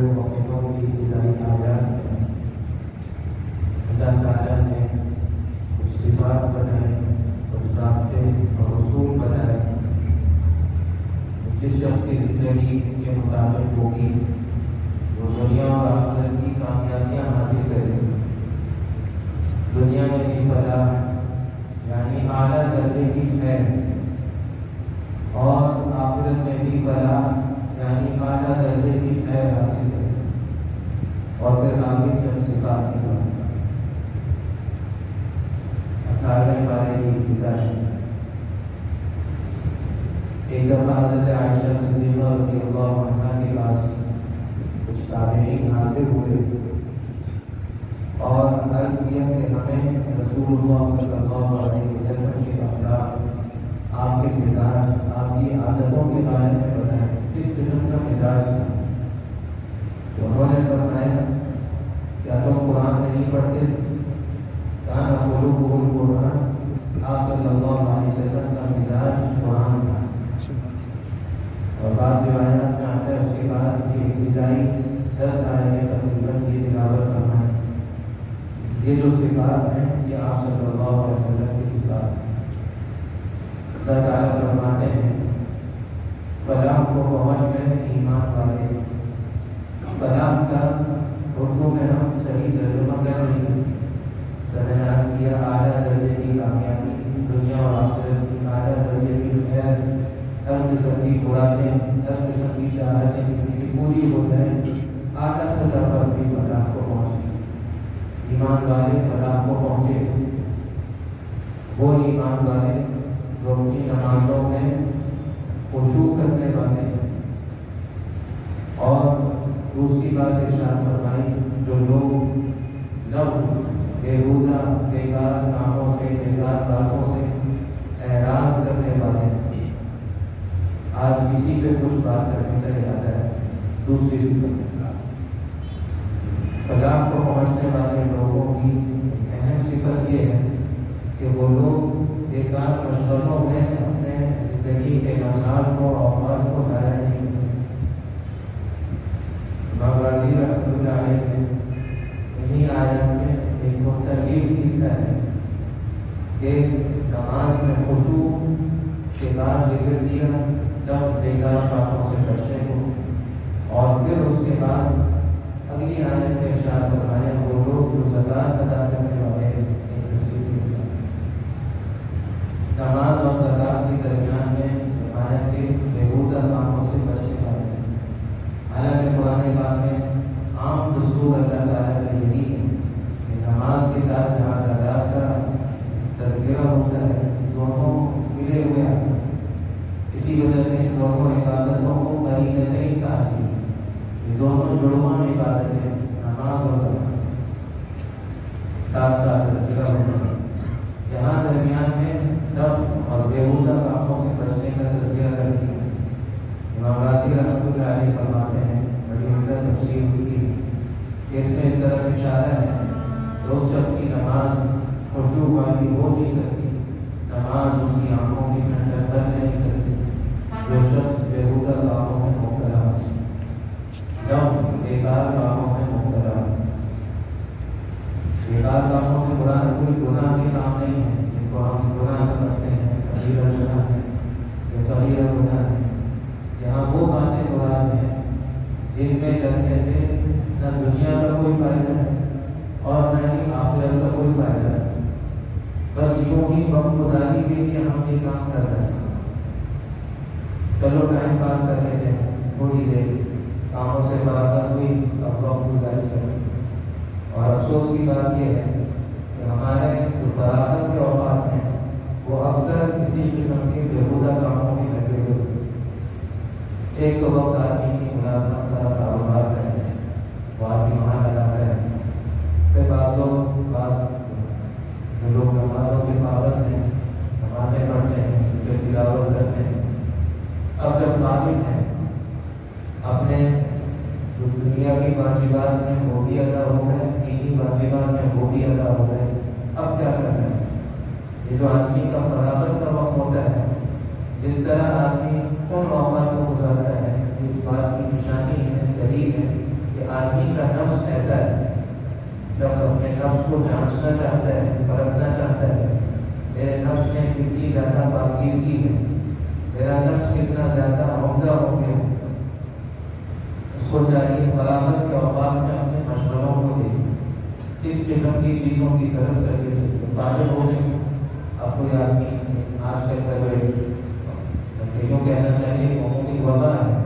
Deo, Amen, اٹھارہویں پارے کی ابتدا ہے ایک دفعہ حضرت عائشہ صدیقہ رضی اللہ عنہ کے پاس کچھ تابعین حاضر ہوئے۔ اور عرض کیا کہ ہمیں رسول اللہ صلی اللہ علیہ وسلم کے اخلاق، آپ کے مزاج، آپ کی عادتوں کے بارے میں بتائیں۔ کس قسم کا مزاج تھا؟ تو انہوں نے فرمایا، کیا تم قرآن نہیں پڑھتے؟ کان قلوبهم قرآن. آپ صلی اللہ علیہ وسلم کا مزاج قرآن تھا۔ اور بعض روایات میں آتا ہے اس کے بعد یہ ابتدائی دس آئے تقریباً یہ تلاوت کرنا ہے یہ جو صفات ہیں، یہ آپ صلی اللہ علیہ وسلم کی صفات ہیں اللہ تعالیٰ فرماتے ہیں فلاح کو پہنچ گئے ایمان والے فلاح کا اردو میں ہم صحیح ترجمہ کر نہیں سکتے سرناز کیا اعلیٰ درجے کی کامیابی دنیا اور آخرت کی اعلیٰ درجے کی خیر ہر قسم کی خوراکیں ہر قسم کی چاہتیں کسی کی پوری ہو جائیں اعلیٰ سزا پر بھی فلاح کو پہنچے۔ ایمان والے فلاح کو پہنچے۔ وہ ایمان والے جو اپنی نمازوں میں خوشو کرنے والے اور دوسری بات ارشاد فرمائی، جو لوگ لب بےحودہ بیکار کاموں سے بیکار باتوں سے اعراض کرنے والے آج کسی پہ کچھ بات کرنے کا ارادہ ہے دوسری صفت فلاح کو پہنچنے والے لوگوں کی اہم صفت یہ ہے کہ وہ لوگ بیکار مشغلوں میں اپنے زندگی کے لمحات کو اوقات کو ضائع نہیں کرتے۔ امام راضی رحمۃ اللہ علیہ نے انہیں آیات میں ایک مختلف لکھا ہے کہ نماز میں خوشو کے بعد ذکر دیا تب بیکار باتوں سے بچنے کو اور پھر اس کے بعد اگلی آیت میں ارشاد فرمایا وہ لوگ جو زکات ادا کرنے والے ہیں نماز اور زکات کے درمیان میں فرمایا کہ بےحودہ کاموں سے بچنے والے ہیں حالانکہ قرآن پاک میں عام دستور اللہ تعالیٰ کا یہی ہے کہ نماز کے ساتھ جہاں زکات کا تذکرہ ہوتا ہے دونوں ملے ہوئے آتے ہیں اسی وجہ سے ان دونوں عبادتوں کو قریبتیں کہا ہے یہ دونوں جڑواں عبادتیں نماز اور زکات ساتھ ساتھ تذکرہ ہوتا ہے یہاں درمیان میں دم اور بےحودہ کاموں سے بچنے کا تذکرہ کر دیا امام راضی رحمۃ اللہ علیہ فرماتے ہیں بڑی عمدہ تفصیل ہوئی کہ اس میں اس طرح اشارہ ہے کہ اس شخص کی نماز خوشبو والی ہو نہیں سکتی نماز اس کی آنکھوں کی ٹھنڈک کر نہیں سکتی جو شخص بےحودہ کاموں میں مبتلا دم بیکار کاموں میں مبتلا چار کاموں سے برا کوئی گناہ کے کام نہیں ہے جن کو ہم گناہ سمجھتے ہیں کبیرہ گناہ ہے یا صغیرہ گناہ ہے یہاں وہ باتیں مراد ہیں جن میں کرنے سے نہ دنیا کا کوئی فائدہ ہے اور نہ ہی آخرت کا کوئی فائدہ ہے بس یوں ہی وقت گزاری کے لیے ہم یہ کام کر رہے ہیں چلو ٹائم پاس کر لیتے ہیں تھوڑی دیر افسوس کی بات یہ ہے کہ ہمارے جو فراغت کے اوقات ہیں وہ اکثر کسی قسم کے بےحودہ کاموں میں لگے ہوئے ایک تو وقت آدمی کی ملازمت کا کاروبار کرتے ہیں وہ آدمی وہاں لگاتا ہے پھر بعض لوگ بعض جو لوگ نمازوں کے پابند ہیں نمازیں پڑھتے ہیں پھر تلاوت کرتے ہیں اب جب معلوم ہے اپنے جو دنیا کی واجبات میں وہ بھی ادا ہو گئے دینی واجبات میں وہ بھی ادا ہو گئے اب کیا کرنا ہے یہ جو آدمی کا فراغت کا وقت ہوتا ہے جس طرح آدمی ان اوقات کو گزارتا ہے اس بات کی نشانی ہے دلیل ہے کہ آدمی کا نفس ایسا ہے شخص اپنے نفس کو جانچنا چاہتا ہے پرکھنا چاہتا ہے۔ میرے نفس میں کتنی زیادہ پاکیزگی ہے۔ میرا نفس کتنا زیادہ عمدہ ہو گیا۔ اس کو چاہیے فراغت کے اوقات میں اپنے مشغلوں کو دے کس قسم کی چیزوں کی طرف کر کے طالب ہو گئے آپ کو یہ آدمی آج کل کا جو ہے یوں کہنا چاہیے عمومی وبا ہے،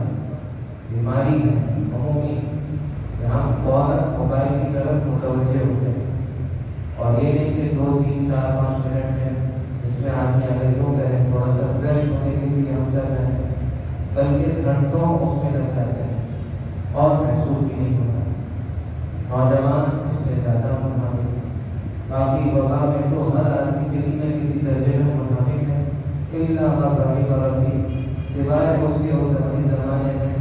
بیماری ہے، عمومی ہم فوراً موبائل کی طرف متوجہ ہوتے ہیں۔ اور یہ نہیں کہ دو تین چار پانچ منٹ میں اس میں آدمی اگر یوں کریں تھوڑا سا فریش ہونے کے لیے ہم کر رہے ہیں، بلکہ گھنٹوں اس میں لگ جاتے ہیں اور محسوس بھی نہیں ہوتا۔ نوجوان اس میں زیادہ منہمک باقی وبا میں تو ہر آدمی کسی نہ کسی درجے میں منہمک ہے۔ اللہ کا بڑی بربی سوائے اس کے اس اپنی زمانے میں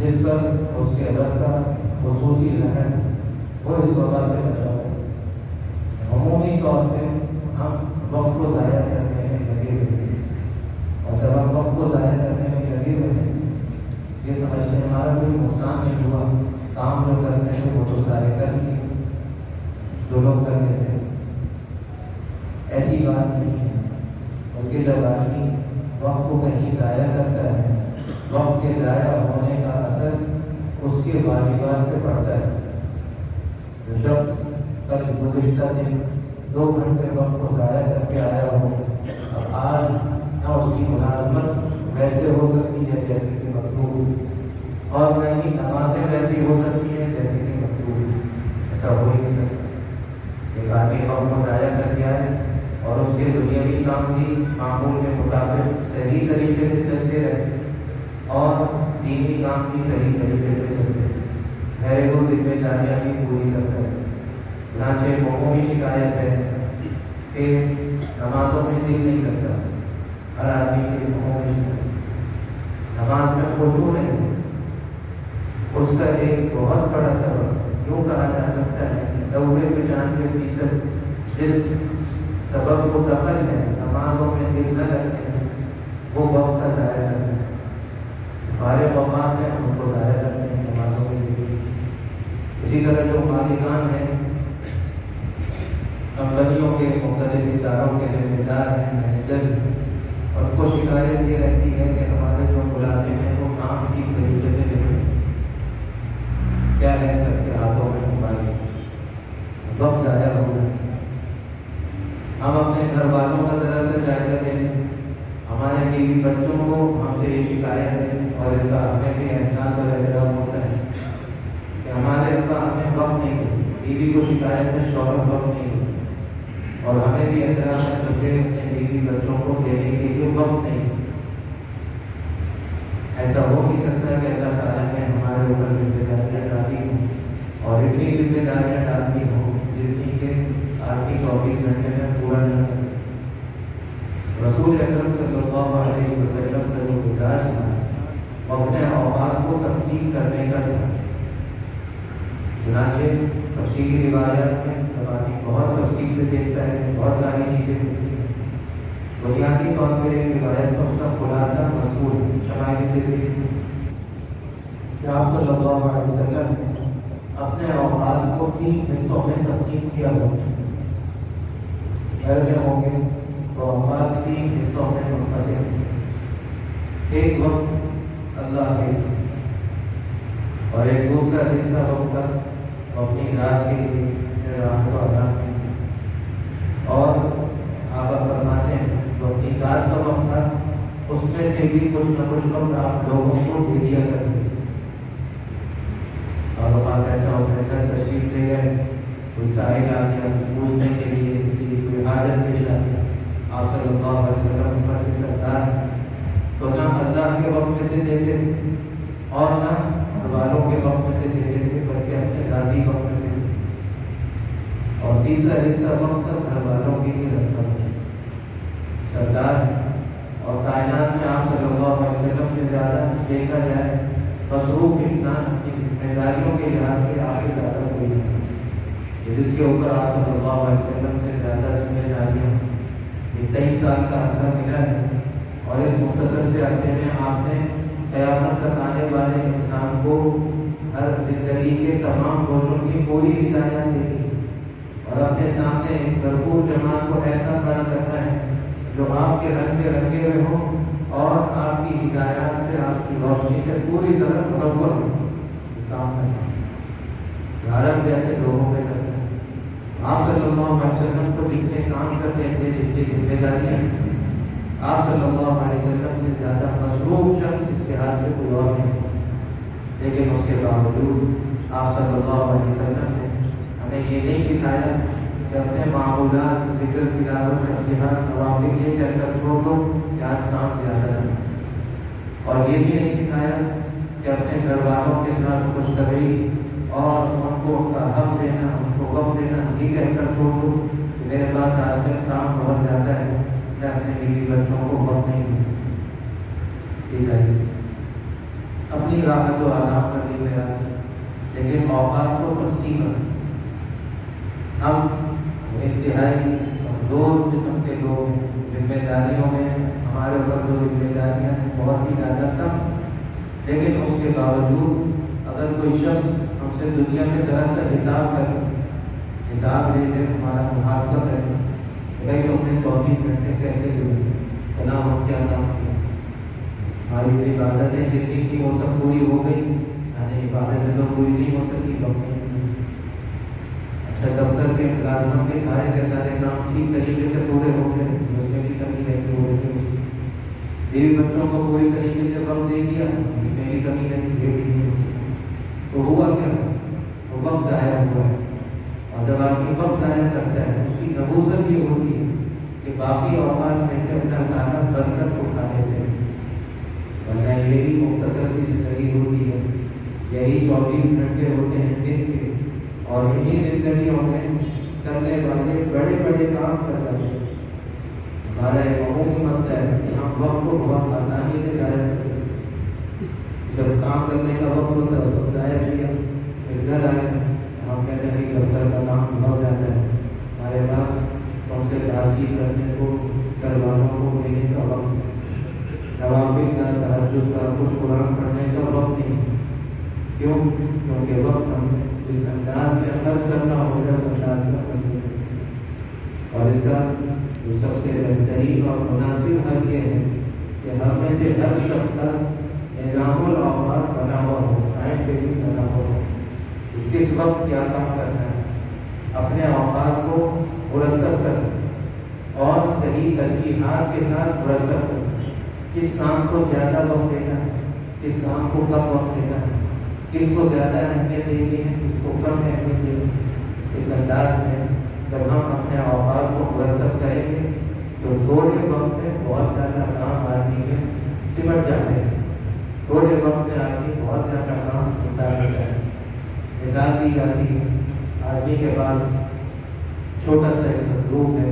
جس پر اس کے رب کا خصوصی لہر، وہ اس وبا سے بچا ہو عمومی طور پہ ہم وقت کو ضائع کرنے میں لگے ہوئے ہیں اور جب ہم وقت کو ضائع کرنے میں لگے ہوئے ہیں یہ سمجھتے ہیں ہمارا کوئی نقصان نہیں ہوا کام جو وہ تو سارے کر لیے جو لوگ کرتے تھے ایسی بات نہیں ہے۔ بلکہ جب آدمی وقت کو کہیں ضائع کرتا ہے۔ وقت کے ضائع ہونے کا اثر اس کے واجبات پہ پڑتا ہے۔ جو شخص کل گزشتہ دن دو گھنٹے وقت کو ضائع کر کے آیا ہو، اب آج نہ اس کی ملازمت ویسے ہو سکتی ہے جیسے کہ مطلوب اور نہ ہی نمازیں ویسی ہو سکتی ہے جیسے کہ مطلوب ایسا ہو ہی نہیں سکتا ایک آدمی وقت کو ضائع کر کے آئے اور اس کے دنیاوی کام بھی معمول کے مطابق صحیح طریقے سے چلتے رہے اور دینی کام بھی صحیح طریقے سے چلتے میرے کو ذمہ داریاں بھی پوری کرتا ہے چنانچہ موقعوں کی شکایت ہے کہ نمازوں میں دل نہیں لگتا ہر آدمی کے موقعوں کی شکایت نماز میں خوشبو نہیں اس کا ایک بہت بڑا سبب یوں کہا جا سکتا ہے نوے پچانوے فیصد جس سبب کو دخل ہے، نمازوں میں دل نہ لگتے ہیں، وہ وقت کا ضائع کرتے ہیں۔ ہمارے مقام میں ہم کو ضائع کرتے ہیں، نمازوں کے لیے اسی طرح جو مالکان ہیں، کمپنیوں کے مختلف اداروں کے ذمہ دار ہیں، مینیجر اور کو شکایت یہ رہتی ہے کہ ہمارے جو ملازم ہیں، وہ کام ٹھیک طریقے سے نہیں کیا ہے سب کے ہاتھوں میں موبائل وقت ضائع ہو گیا۔ ہم اپنے گھر والوں کا ذرا سے جائزہ دیں ہمارے بیوی بچوں کو ہم سے یہ شکایت ہے اور اس کا ہمیں بھی احساس اور احترام ہوتا ہے کہ ہمارے ابا ہمیں وقت نہیں بیوی کو شکایت میں شوہر وقت نہیں ہوتی اور ہمیں بھی احترام ہے مجھے اپنے بیوی بچوں کو دینے کے لیے وقت نہیں ایسا ہو نہیں سکتا کہ اللہ تعالیٰ نے ہمارے اوپر ذمہ داریاں ڈالی ہوں اور اتنی ذمہ داریاں ڈالتی ہوں جتنی کہ آدمی چوبیس گھنٹے میں پورا نہ کر سکے رسول اکرم صلی اللہ علیہ وسلم کا جو مزاج تھا وہ اپنے اوقات کو تقسیم کرنے کا تھا۔ چنانچہ تفصیلی روایات میں جب آدمی بہت تفصیل سے دیکھتا ہے، بہت ساری چیزیں ہوتی ہیں۔ بنیادی طور پہ ایک روایت میں اس کا خلاصہ مضبوط شمائل سے کہ آپ صلی اللہ علیہ وسلم نے اپنے اوقات کو تین حصوں میں تقسیم کیا ہوا گھر میں ہوں گے۔ تو اوقات تین حصوں میں منقسم ایک وقت اللہ کے اور ایک دوسرا حصہ وقت اپنی ذات کے لیے رام کو ادا اور آپ فرماتے ہیں جو اپنی ذات کا وقت اس میں سے بھی کچھ نہ کچھ وقت آپ لوگوں کو دے دیا کرتے اور بات ایسا ہوتا ہے کر تشریف لے گئے، کوئی سائل آ گیا پوچھنے کے لیے، کسی کی کوئی حاجت پیش آ گیا آپ صلی اللہ علیہ وسلم پر کی سرکار تو نہ اللہ کے وقت میں سے دیتے تھے اور نہ گھر والوں کے وقت میں سے دیتے تھے بلکہ اپنے ذاتی وقت میں سے۔ اور تیسرا حصہ وقت گھر والوں کے لیے رکھا۔ تھا سردار اور کائنات میں آپ صلی اللہ علیہ وسلم سے زیادہ دیکھا جائے، مصروف انسان کی ذمہ داریوں کے لحاظ سے آگے زیادہ کوئی نہیں جس کے اوپر آپ صلی اللہ علیہ وسلم سے زیادہ ذمہ داریاں یہ تیئیس سال کا عرصہ ملا ہے۔ اور اس مختصر سے عرصے میں آپ نے قیامت تک آنے والے انسان کو ہر زندگی کے تمام گوشوں کی پوری ہدایات دے دی۔ اور اپنے سامنے بھرپور جماعت کو ایسا کام کرنا ہے جو آپ کے رنگ میں رنگے ہوئے ہوں اور آپ کی ہدایات سے، آپ کی روشنی سے پوری طرح مربر ہو کام کرنا۔ بھارت جیسے لوگوں میں آپ صلی اللہ علیہ وسلم کو جتنے کام کرتے تھے جتنی ذمہ داریاں آپ صلی اللہ علیہ وسلم سے زیادہ مصروف شخص اس کے ہاتھ سے کوئی اور نہیں۔ لیکن اس کے باوجود آپ صلی اللہ علیہ وسلم نے ہمیں یہ نہیں سکھایا کہ اپنے معمولات، ذکر تلاوت اشتہار نوافل یہ کہہ کر چھوڑ دو کہ آج کام زیادہ ہے اور یہ بھی نہیں سکھایا کہ اپنے گھر والوں کے ساتھ خوشخبری اور کو ان کا حق دینا ان کو وقت دینا یہ کہہ کر چھوڑ دو۔ کہ میرے پاس آج کل کام بہت زیادہ ہے۔ میں اپنے بیوی بچوں کو وقت نہیں ٹھیک ہے جی۔ اپنی راحت و آرام کرنے میں لیکن اوقات کو تقسیم ہم انتہائی کمزور قسم کے لوگ ذمہ داریوں میں ہمارے اوپر جو ذمہ داریاں ہیں، بہت ہی زیادہ کم۔ لیکن اس کے باوجود اگر کوئی شخص ہم سے دنیا میں ذرا سا حساب کر حساب لے لے ہمارا محاسبہ کریں بھائی تم نے چوبیس گھنٹے کیسے ہوئے فلاں وقت کیا کام کیا؟ ہماری جو عبادتیں جتنی تھی وہ سب پوری ہو گئی۔ یعنی عبادتیں تو پوری نہیں ہو سکی۔ اچھا دفتر کے ملازموں کے سارے کے سارے کام ٹھیک طریقے سے پورے ہو گئے۔ اس میں بھی کمی نہیں ہو رہی بیوی بچوں کو پوری طریقے سے وقت دے دیا، اس میں بھی کمی نہیں تو ہوا کیا؟ وقت ضائع ہوا ہے۔ اور جب آدمی وقت ضائع کرتا ہے اس کی نبوسر یہ ہوتی ہے کہ باقی اوقات میں سے اپنا کانا برکت اٹھا لیتے ہیں۔ ورنہ یہ بھی مختصر سی زندگی ہوتی ہے۔ یہی چوبیس گھنٹے ہوتے ہیں دن کے۔ اور انہیں زندگیوں میں کرنے والے بڑے بڑے کام کر رہے ہیں ہمارا ایک عمومی مسئلہ ہے کہ ہم وقت کو بہت آسانی سے ضائع کرتے ہیں۔ جب کام کرنے کا وقت ہوتا ہے، اس کو ضائع کیا۔ گھر آئے ہم کہتے ہیں کہ دفتر کا کام بہت زیادہ ہے۔ ہمارے پاس تم سے بات چیت کرنے کو گھر والوں کو دینے کا وقت نوافل کا تحجد کا کچھ قرآن پڑھنے کا وقت نہیں کیوں؟ کیونکہ وقت ہم اس انداز میں خرچ کرنا ہوگا اس انداز میں خرچ اور اس کا جو سب سے بہترین اور مناسب حل یہ ہے کہ ہم میں سے ہر شخص کا نظام الاوقات بنا ہوا ہو ٹائم ٹیبل بنا ہو کس وقت کیا کام کرنا ہے؟ اپنے اوقات کو مرتب کرنا اور صحیح ترجیحات کے ساتھ مرتب کرنا کس کام کو زیادہ وقت دینا ہے؟ کس کام کو کم وقت دینا ہے؟ کس کو زیادہ اہمیت دینی ہے؟ کس کو کم اہمیت دینی ہے؟ اس انداز میں جب ہم اپنے اوقات کو مرتب کریں گے، تو تھوڑے وقت میں بہت زیادہ کام آدمی میں سمٹ جاتے ہیں۔ تھوڑے وقت میں آدمی بہت زیادہ کام اٹھا دیتا ہے۔ مثال دی جاتی ہے۔ آدمی کے پاس چھوٹا سا ایک صندوق ہے،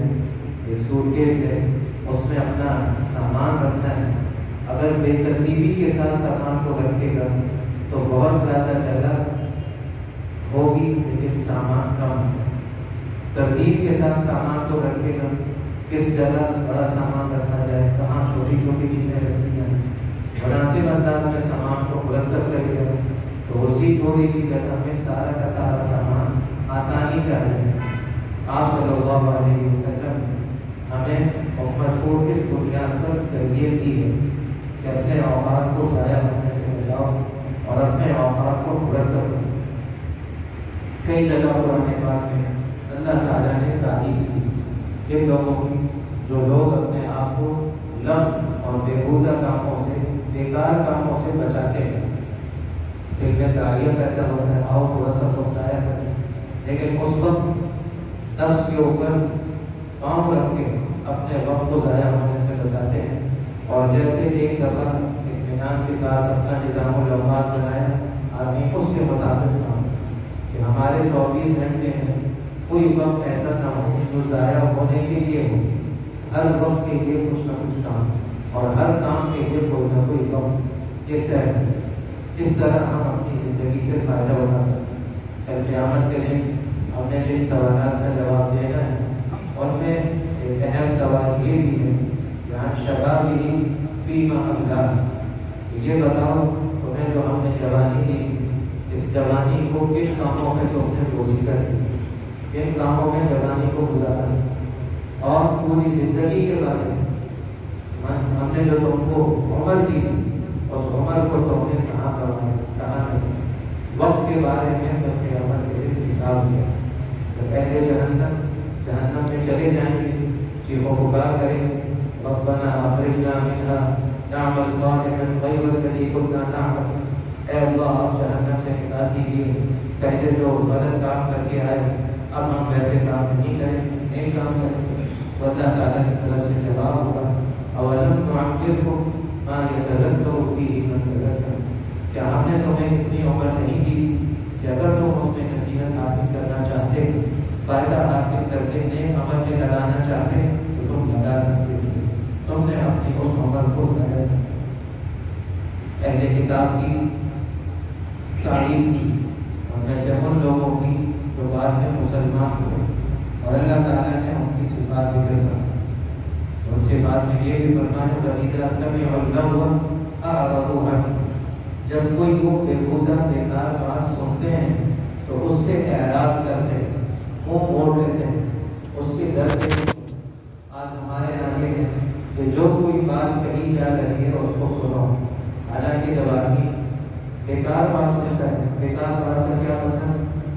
ایک سوٹ کیس ہے، اس میں اپنا سامان رکھنا ہے۔ اگر بے ترتیبی کے ساتھ سامان کو رکھے گا تو بہت زیادہ جگہ ہوگی، لیکن سامان کم ترتیب کے ساتھ سامان کو رکھے گا، کس جگہ بڑا سامان رکھا جائے، کہاں چھوٹی چھوٹی چیزیں رکھی جائیں۔ مناسب انداز میں سامان کو مرتب کرے گا تو اسی تھوڑی سی جگہ میں سارا کا سارا سامان آسانی سے آ جائے۔ آپ صلی اللہ علیہ وسلم ہمیں امت کو اس بنیاد پر تربیت دی ہے کہ اپنے اوقات کو ضائع ہونے سے بچاؤ اور اپنے اوقات کو مرتب کرو۔ کئی جگہ پرانے بات میں اللہ تعالیٰ نے تعلیم کی ان لوگوں کی جو لوگ اپنے آپ کو لم اور بےحودہ کاموں سے، بیکار کاموں سے بچاتے ہیں دل میں داریاں پیدا ہوتا ہے آؤ تھوڑا سا پہنچایا کریں لیکن اس وقت نفس کے اوپر پاؤں رکھ کے اپنے وقت کو ضائع ہونے سے بچاتے ہیں۔ اور جیسے ایک دفعہ اطمینان کے ساتھ اپنا نظام الاوقات بنایا، آدمی اس کے مطابق کام کہ ہمارے چوبیس گھنٹے میں کوئی وقت ایسا نہ ہو جو ضائع ہونے کے لیے ہو۔ ہر وقت کے لیے کچھ نہ کچھ کام۔ اور ہر کام کے لیے کوئی نہ کوئی وقت یہ طے ہے اس طرح ہم اپنی زندگی سے فائدہ اٹھا سکتے ہیں؟ قیامت کے دن ہم نے جن سوالات کا جواب دینا ہے، ان میں ایک اہم سوال یہ بھی ہے کہ آج شباب ہی فیما اللہ یہ بتاؤ، تمہیں جو ہم نے جوانی دی، اس جوانی کو کس کاموں میں تم نے پوسیدہ کی کن کاموں میں جوانی کو گزارا؟ اور پوری زندگی کے بارے میں، ہم نے جو تم کو عمر دی تھی عمر کو تم نے کہاں کروایا کہاں نہیں؟ وقت کے بارے میں تم نے عمر کے لیے حساب دیا۔ تو پہلے جہنم جہنم میں چلے جائیں گے۔ جی چیخ پکار کریں۔ ربنا اخرجنا منها، نعمل صالحا غير الذي كنا نعمل۔ اے اللہ، آپ جہنم سے نکال دیجیے پہلے جو غلط کام کر کے آئے، اب ہم ویسے کام نہیں کریں۔ نہیں کام کریں۔ اللہ تعالیٰ کی طرف سے جواب ہوگا۔ اولم معمر کو نعمركم ما يتذكر فيه من تذكر کیا ہم نے تمہیں اتنی عمر نہیں دی کہ اگر تم اس میں نصیحت حاصل کرنا چاہتے، فائدہ حاصل کر کے نئے عمل میں لگانا چاہتے، تو تم لگا سکتے تھے۔ تم نے اپنی اس عمر کو لگایا اہل کتاب کی تعریف کی۔ اور ویسے ان لوگوں کی جو بعد میں مسلمان ہوئے اور اللہ تعالیٰ نے ان کی صفات ذکر کر ان سے بعد میں یہ بھی فرمایا کبھی وَإِذَا سَمِعُوا اللَّغْوَ أَعْرَضُوا عَنْهُ۔ جب کوئی وہ بےبودہ بیکار بات سنتے ہیں، تو اس سے اعراض کرتے ہیں، منہ موڑ لیتے ہیں۔ اس کے در پہ آج ہمارے یہاں یہ ہے کہ جو کوئی بات کہی جا رہی ہے، اس کو سنو۔ حالانکہ جب آدمی بیکار بات سنتا ہے بیکار بات کا کیا مطلب؟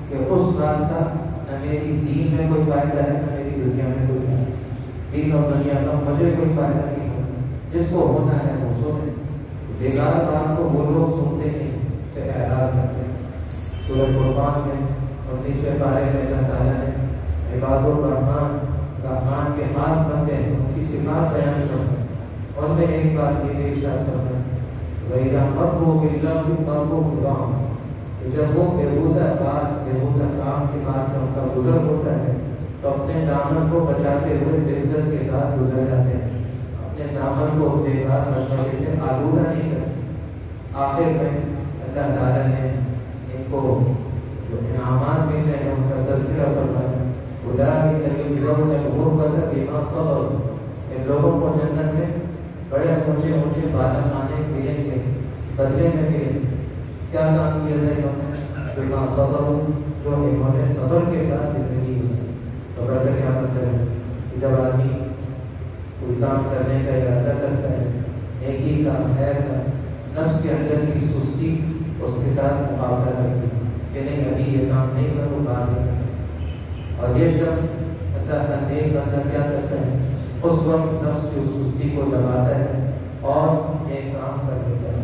کہ اس بات کا نہ میری دین میں کوئی فائدہ ہے نہ میری دنیا میں کوئی فائدہ ہے دین اور دنیا کا مجھے کوئی فائدہ نہیں ہوتا۔ جس کو ہونا ہے وہ سنے بیکار بات کو وہ لوگ سنتے نہیں سے اعراض کرتے ہیں۔ سورج قربان میں انیسویں پارے میں اللہ تعالیٰ نے عباد الرحمان رحمان کے خاص بندے ہیں، ان کی صفات بیان کرتے ہیں اور میں ایک بات یہ بھی ارشاد کرتا ہوں۔ وَإِذَا مَرُّوا بِاللَّهِ مَرُّوا كِرَامًا جب وہ بےہودہ بات بےہودہ کام کے پاس سے ان کا گزر ہوتا ہے تو اپنے دامن کو بچاتے ہوئے عزت کے ساتھ گزر جاتے ہیں۔ اپنے دامن کو بیکار مشورے سے آلودہ نہیں کرتے۔ آخر میں اللہ تعالیٰ نے ان کو جو انعامات مل رہے ہیں، ان کا تذکرہ فرمایا۔ خدا کی اولئک یجزون الغرفۃ بما صبروا ان لوگوں کو جنت میں بڑے اونچے اونچے بالا خانے ملیں گے، بدلے میں ملیں گے۔ کیا کام کیا جائے انہوں نے بما صبروا جو انہوں نے صبر کے ساتھ زندگی کیا مطلب ہے۔ کہ جب آدمی کوئی کام کرنے کا ارادہ کرتا ہے نیکی کا خیر کا نفس کے اندر کی سستی اس کے ساتھ مقابلہ کرتی ہے کہ نہیں، ابھی یہ کام نہیں کروں بعد میں۔ کروں اور یہ شخص اللہ کا نیک بندہ کیا کرتا ہے؟ اس وقت نفس کی اس سستی کو دباتا ہے اور ایک کام کر دیتا ہے۔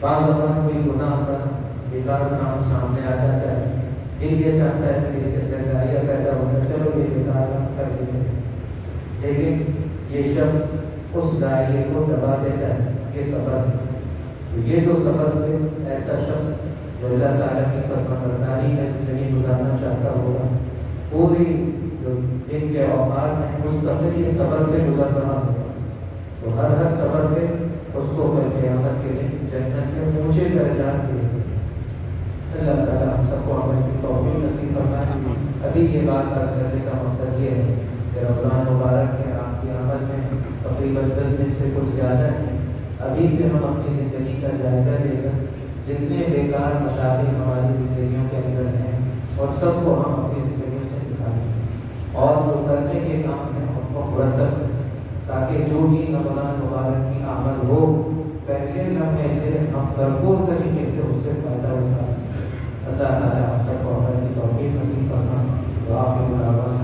بعض اوقات کوئی گناہ کا بیکار کام سامنے آ جاتا ہے دل یہ چاہتا ہے کہ اس کے پیدا ہو کر چلو یہ بیکار کر دیتے ہیں لیکن یہ شخص اس دائرے کو دبا دیتا ہے یہ سبر ہے۔ تو یہ جو سبر سے ایسا شخص جو اللہ تعالیٰ کی فرما برداری میں زندگی گزارنا چاہتا ہوگا۔ پوری جو دن کے اوقات میں مستقل یہ سبر سے گزر رہا ہوگا۔ تو ہر ہر سبر پہ اس کو کل قیامت کے دن جنت میں اونچے درجات دیے اللہ تعالیٰ ہم سب کو عمل کی توفیق نصیب فرمائے ابھی یہ بات آج کرنے کا مقصد یہ ہے کہ رمضان مبارک کے آپ کی عمل میں تقریباً دس دن سے کچھ زیادہ ہے ابھی سے ہم اپنی زندگی کا جائزہ لے کر جتنے بیکار مشاغل ہماری زندگیوں کے اندر ہیں اور سب کو ہم اپنی زندگیوں سے نکالیں اور جو کرنے کے کام ہیں ان کو مرتب تاکہ جو بھی رمضان مبارک کی آمد ہو، پہلے لمحے سے ہم بھرپور طریقے سے اس سے فائدہ اٹھا سکیں۔ اللہ تعالیٰ ہم سب کو عمل کی توفیق نصیب کرنا دعا میں